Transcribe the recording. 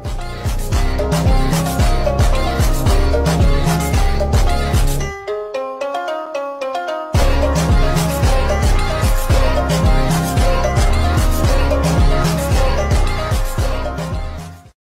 Bye.